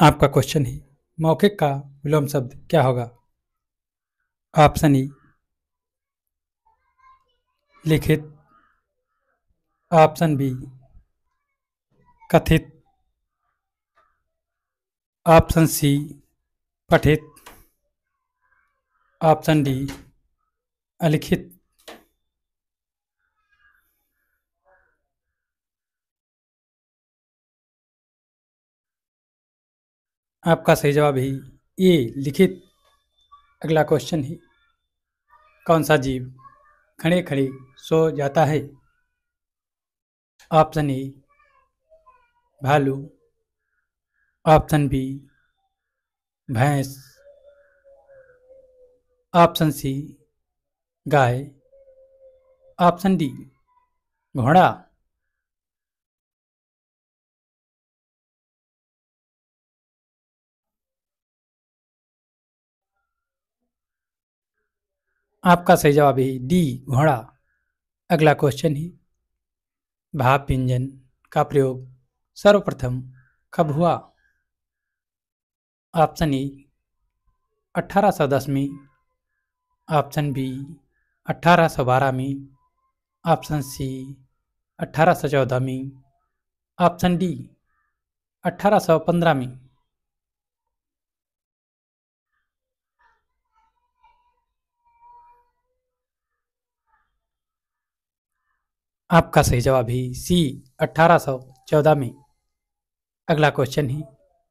आपका क्वेश्चन है। मौखिक का विलोम शब्द क्या होगा? ऑप्शन ई लिखित। ऑप्शन बी कथित। ऑप्शन सी पठित। ऑप्शन डी अलिखित। आपका सही जवाब है ए लिखित अगला क्वेश्चन है। कौन सा जीव खड़े खड़े सो जाता है? ऑप्शन ए भालू। ऑप्शन बी भैंस। ऑप्शन सी गाय। ऑप्शन डी घोड़ा। आपका सही जवाब है डी, घोड़ा। अगला क्वेश्चन है, भाप व्यंजन का प्रयोग सर्वप्रथम कब हुआ? ऑप्शन ए अठारह सौ दस में। ऑप्शन बी अठारह सौ बारह में। ऑप्शन सी अठारह सौ चौदह में। ऑप्शन डी अठारह सौ पंद्रह में। आपका सही जवाब है सी, अठारह सौ चौदह में। अगला क्वेश्चन है,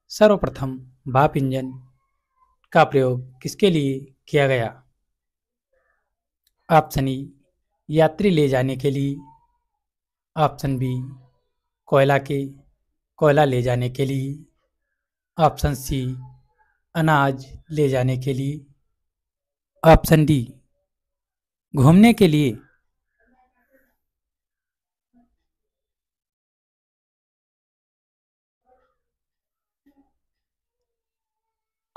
सर्वप्रथम भाप इंजन का प्रयोग किसके लिए किया गया? ऑप्शन ई यात्री ले जाने के लिए। ऑप्शन बी कोयला के, कोयला ले जाने के लिए। ऑप्शन सी अनाज ले जाने के लिए। ऑप्शन डी घूमने के लिए।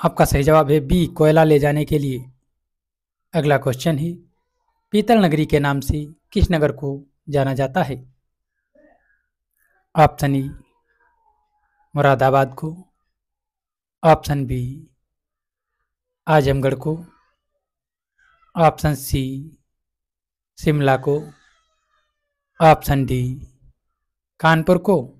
आपका सही जवाब है बी, कोयला ले जाने के लिए। अगला क्वेश्चन है पीतल नगरी के नाम से किस नगर को जाना जाता है? ऑप्शन ई मुरादाबाद को। ऑप्शन बी आजमगढ़ को। ऑप्शन सी शिमला को। ऑप्शन डी कानपुर को।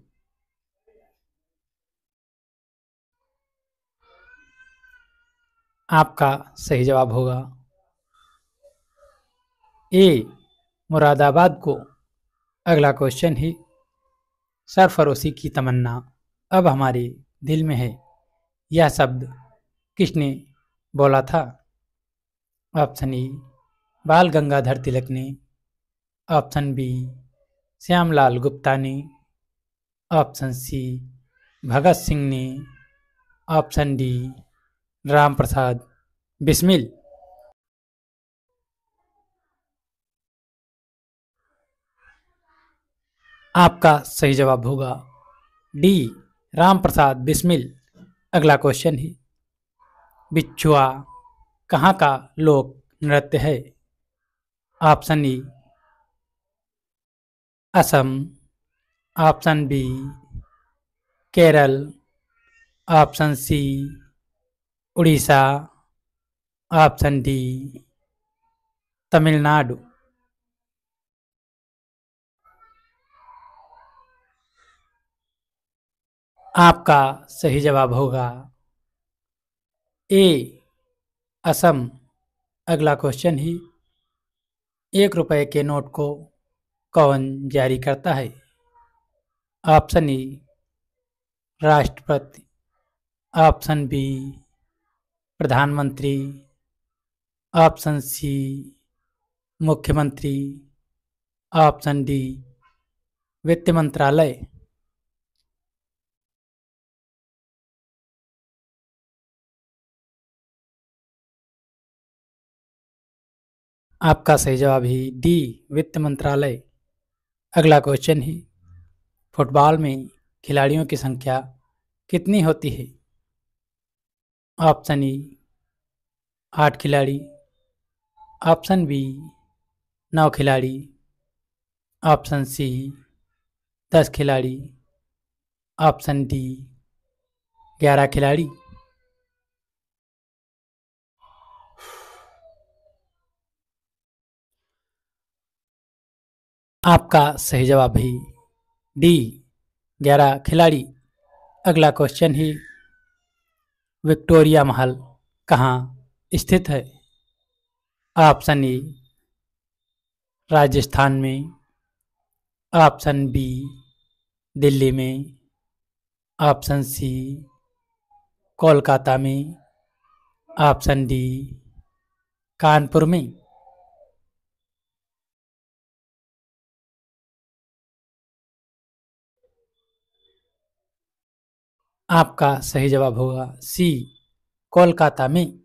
आपका सही जवाब होगा। ए, मुरादाबाद को। अगला क्वेश्चन है, सरफरोशी की तमन्ना। अब हमारे दिल में है, यह शब्द किसने बोला था? ऑप्शन ई बाल गंगाधर तिलक ने। ऑप्शन बी, श्यामलाल गुप्ता ने। ऑप्शन सी, भगत सिंह ने। Option D Ram Prasad Bismil. आपका सही जवाब होगा डी राम प्रसाद बिस्मिल। अगला क्वेश्चन है। बिच्छुआ, कहाँ का लोक नृत्य है? Option A Assam. Option B, Kerala. Option C Orissa option D Tamil Nadu. आपका सही जवाब होगा ए असम। अगला क्वेश्चन ही, एक रुपए के नोट को कौन जारी करता है? ऑप्शन ई राष्ट्रपति। ऑप्शन बी प्रधानमंत्री, ऑप्शन सी मुख्यमंत्री, ऑप्शन डी वित्त मंत्रालय। आपका सही जवाब है डी वित्त मंत्रालय। अगला क्वेश्चन है, फुटबॉल में खिलाड़ियों की संख्या कितनी होती है? ऑप्शन ई आठ खिलाड़ी। ऑप्शन बी, नौ खिलाड़ी। ऑप्शन सी, दस खिलाड़ी। ऑप्शन डी, ग्यारह खिलाड़ी। आपका सही जवाब है डी, ग्यारह खिलाड़ी। अगला क्वेश्चन है विक्टोरिया महल कहाँ स्थित है? ऑप्शन ए, राजस्थान में। ऑप्शन बी, दिल्ली में। ऑप्शन सी, कोलकाता में। ऑप्शन डी, कानपुर में। आपका सही जवाब होगा सी कोलकाता में